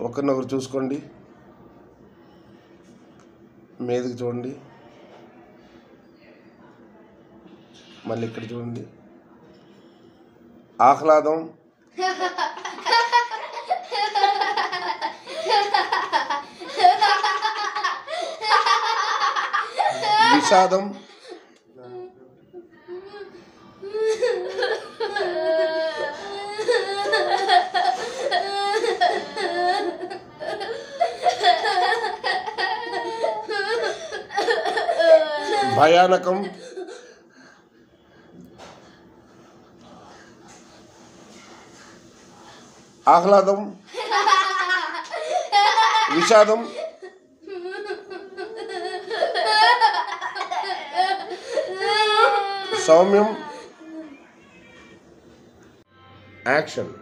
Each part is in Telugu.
ఒకరినొకరు చూసుకోండి. మీదకి చూడండి. మళ్ళీ ఇక్కడ చూడండి. ఆహ్లాదం. విషాదం. భయానకం. ఆహ్లాదం. విషాదం. సౌమ్యం. యాక్షన్.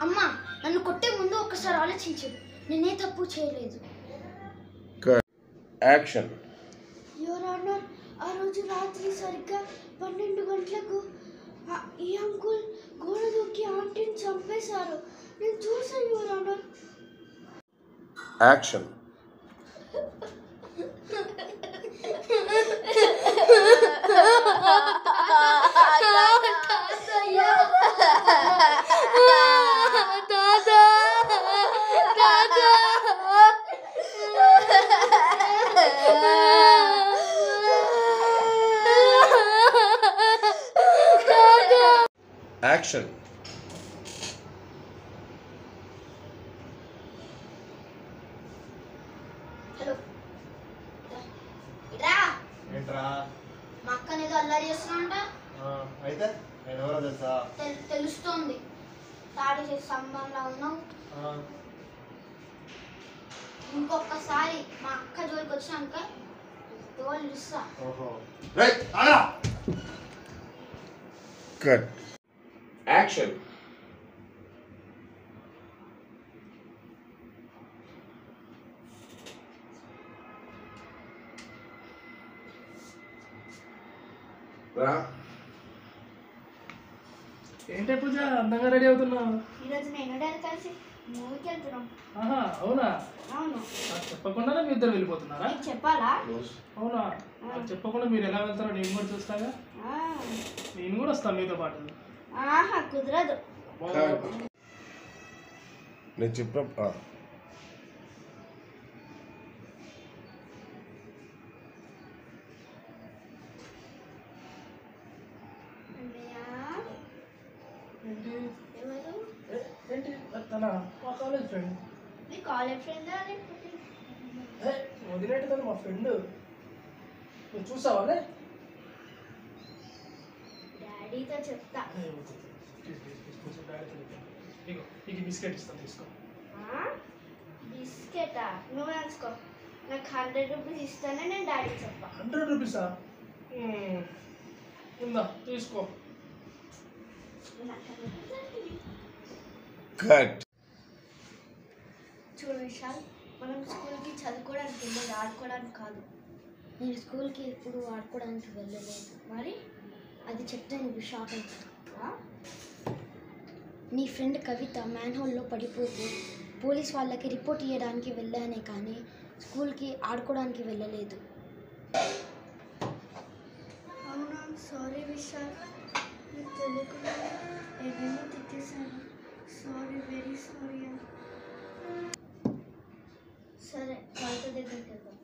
అమ్మా నన్ను కొట్టే ముందు ఒకసారి ఆలోచించు. నేనే తప్పు చేయలేదు. యాక్షన్. యువర్ ఆనర్ ఆ రోజు రాత్రి సరిగ్గా పన్నెండు గంటలకు ఈ అంకుల్ గోడ దూకి ఆంటీని చంపేశారు. నేను చూసాను your honour. Action. Action hello రా ఏంట్రా? మా అక్కని ఏదో అల్లరి చేస్తున్నాంట ఆ, అయితే? నేను ఎవరో తెలుసా? తెల్- తెలుస్తోంది. తాడి చేసే సంబంధంలో ఉన్నావు. ఇంకొకసారి మా అక్క జోలికి వచ్చినాక తోలు ఇస్తా ఓహో. రేయ్, ఆగరా! కట్. యాక్షన్ రా. ఏంటి పూజ? అందంగా రెడీ అవుతున్నావు? ఈరోజు నేను డాడీ కలిసి. మూవీకి వెళ్తున్నాం ఆహా అవునా? అవును. నాకు చెప్పకుండానే మీ ఇద్దరు వెళ్ళిపోతున్నారా? నీకు చెప్పాలా? అవునా? నాకు చెప్పకుండా మీరు ఎలా వెళ్తారో నేను కూడా చూస్తాగా. ఆ, నేను కూడా వస్తాను మీతో పాటు. ఆహా కుదరదు. నేను చెప్పిన కాలేజ్ ఫ్రెండ్ నీ కాలేజ్ ఫ్రెండా లేకపోతే? వదిలేటి తను మా ఫ్రెండ్ నువ్వు చూసావాలే డాడీతో చెప్తా. ఇగో నీకు బిస్కెట్ ఇస్తాను తీసుకో. ఆ? బిస్కెటా? నువ్వు వేసుకో నాకు హండ్రెడ్ రూపీస్ ఇస్తానే నేను డాడీకి చెప్పా. హండ్రెడ్ రూపీసా? ఉందా తీసుకో. కట్. చూడు విశాల్ మనం స్కూల్కి చదువుకోవడానికి వెళ్ళేది ఆడుకోవడానికి కాదు. నేను స్కూల్కి ఎప్పుడు ఆడుకోవడానికి వెళ్ళలేదు. మరి? అది చెప్తే నువ్వు షాక్ అవుతావా నీ ఫ్రెండ్ కవిత మ్యాన్ హోల్లో పడిపోతే పోలీస్ వాళ్ళకి రిపోర్ట్ ఇవ్వడానికి వెళ్ళానే కానీ స్కూల్కి ఆడుకోవడానికి వెళ్ళలేదు. అవునా? సారీ విశాల్. నీకు తెలియకుండా ఏమేమో తిట్టేశాను. సారీ వెరీ సారీ సరే కవిత దగ్గరికి వెళ్దాం.